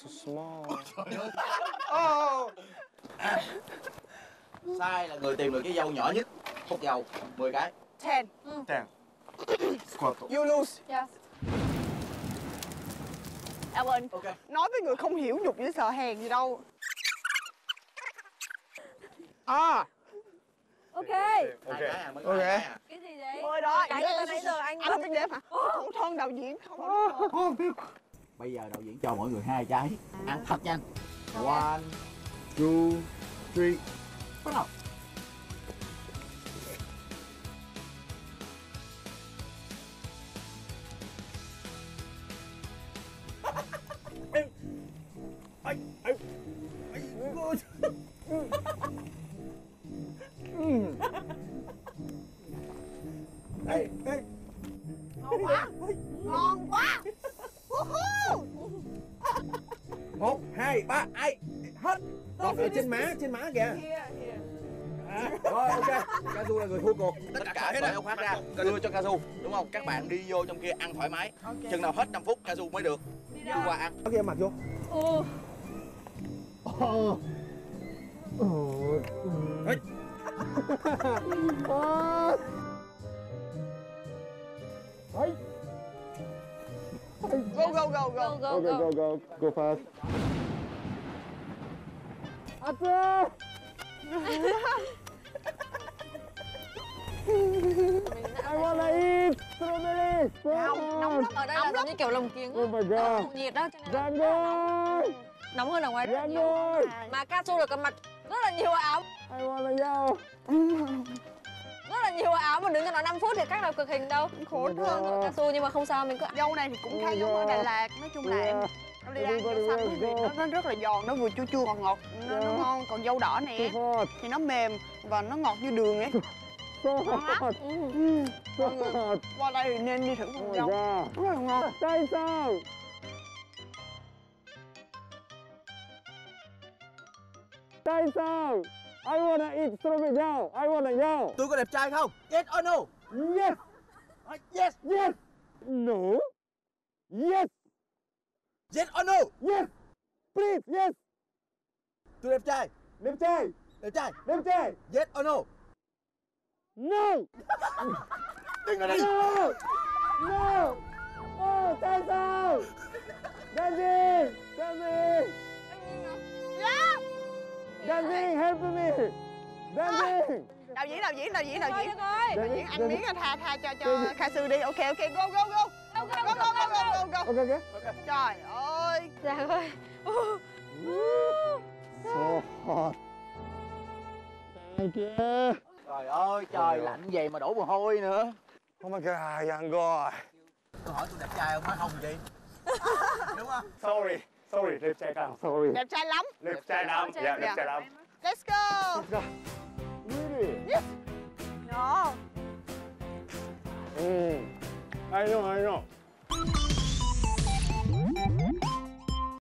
so small. Oh. Sai là người tìm được cái dâu nhỏ nhất Hút dầu 10 cái Ten. Ten. Squat. You lose. Yes. Em ơi, Ok nói với người không hiểu nhục với sợ hèn gì đâu. Ah. Ok. À, có Ok. hai cái à Cái gì đấy? Mười đó. Cái từ nãy giờ anh Anh không biết đếm hả? Thủ thân đạo diễn không có biết. Bây giờ đạo diễn cho mọi người hai trái Ăn thật nhanh One Two, three. Bắt đầu Hey, hey. Hai, ba, ai. Hết. Còn ở trên má, trên má kìa. À, rồi ok. Kazu là người thua cuộc. Tất cả phải áo khoác ra Đưa cho Kazu Đúng không? Các bạn đi vô trong kia ăn thoải mái Chừng nào hết 5 phút Kazu mới được Đi qua ăn Ok mặc vô. Ừ. Hey. Hey. Go go go Go, go. go, Okay, go. go, go, go fast. Ate! I wanna eat strawberry! Không, nóng lắm. Ở đây là giống như kiểu lồng kiếng. Oh my god! Thụ nhiệt đó cho nên là ơi! nóng hơn ở ngoài rất nhiều. ơi! Mà Katsu được cầm mặt rất là nhiều áo. I wanna go! Rất là nhiều áo mà đứng cho nó 5 phút thì cách nào cực hình đâu. Khổ Oh my thân. God. Katsu nhưng mà không sao mình cứ Dâu này thì cũng khá Oh giống ở. Đà Lạt. Nói chung là em Em đi ăn dâu xanh thì nó, nó rất là giòn, nó vừa chua chua ngọt ngọt, nó, nó Yeah. ngon. Còn dâu đỏ nè thì nó mềm và nó ngọt như đường ấy. So hot! Ừ. Mọi người qua đây thì nên đi thử con dâu. god! Rất là ngon. Tại sao? Tại sao? I wanna eat strawberry now. I wanna go. Tôi có đẹp trai không? Yes or no? Yes. Yes Yes. No. Yes. Yes or no? Yes. Please. Yes. Tôi đẹp trai Đẹp trai. Đẹp trai Đẹp trai. Yes or no? No. Đừng ở đây No. No. Oh, tại sao? Dancing. Dancing. Dancing. Help me. Dancing. Đạo diễn, đạo diễn, đạo diễn, đạo diễn. được rồi. Đạo diễn ăn miếng tha tha cho cho Kha sư đi. Ok ok go go go. Go go go go go go. Okay, okay. Trời ơi. Dạ ơi. So hot. Thank you. Trời ơi trời lạnh vậy mà đổ mồ hôi nữa Oh my god, young guy. Tôi hỏi tôi đẹp trai không? Nói không gì Đúng không? Sorry, sorry, đẹp trai lắm. Sorry. Đẹp trai lắm. Đẹp trai lắm. Dạ, đẹp trai lắm. Let's go. Really? No. Mm. I know, I know.